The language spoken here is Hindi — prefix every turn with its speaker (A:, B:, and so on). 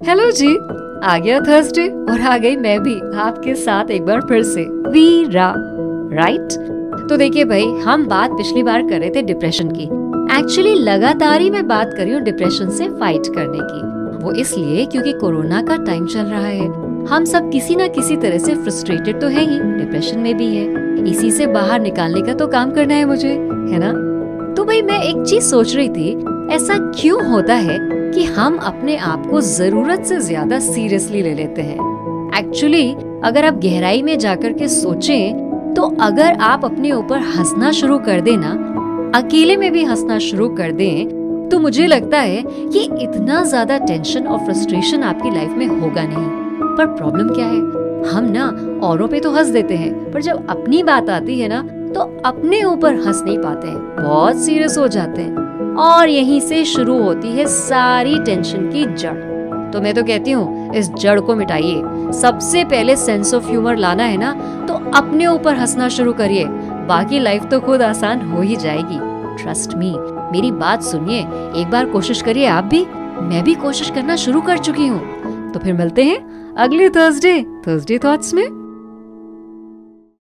A: हेलो जी, आ गया थर्सडे और आ गई मैं भी आपके साथ एक बार फिर से। वीरा राइट तो देखिए भाई, हम बात पिछली बार कर रहे थे डिप्रेशन की। एक्चुअली लगातार ही मैं बात कर रही हूँ डिप्रेशन से फाइट करने की। वो इसलिए क्योंकि कोरोना का टाइम चल रहा है। हम सब किसी ना किसी तरह से फ्रस्ट्रेटेड तो है ही डिप्रेशन में भी है। इसी से बाहर निकालने का तो काम करना है मुझे, है ना? तो भाई, मैं एक चीज़ सोच रही थी ऐसा क्यों होता है कि हम अपने आप को ज़रूरत से ज़्यादा सीरियसली ले लेते हैं? एक्चुअली अगर आप गहराई में जाकर के सोचें तो अगर आप अपने ऊपर हंसना शुरू कर देना अकेले में भी हंसना शुरू कर दें तो मुझे लगता है कि इतना ज़्यादा टेंशन और फ्रस्ट्रेशन आपकी लाइफ में होगा नहीं। पर प्रॉब्लम क्या है? हम ना औरों पे तो हंस देते हैं, पर जब अपनी बात आती है ना तो अपने ऊपर हंस नहीं पाते हैं। बहुत सीरियस हो जाते हैं। और यहीं से शुरू होती है सारी टेंशन की जड़। तो मैं तो कहती हूँ, इस जड़ को मिटाइए। सबसे पहले सेंस ऑफ़ ह्यूमर लाना है ना तो अपने ऊपर हंसना शुरू करिए। बाकी लाइफ तो खुद आसान हो ही जाएगी। ट्रस्ट मी मेरी बात सुनिए। एक बार कोशिश करिए, आप भी। मैं भी कोशिश करना शुरू कर चुकी हूँ। तो फिर मिलते हैं अगले थर्सडे थर्सडे थॉट्स में।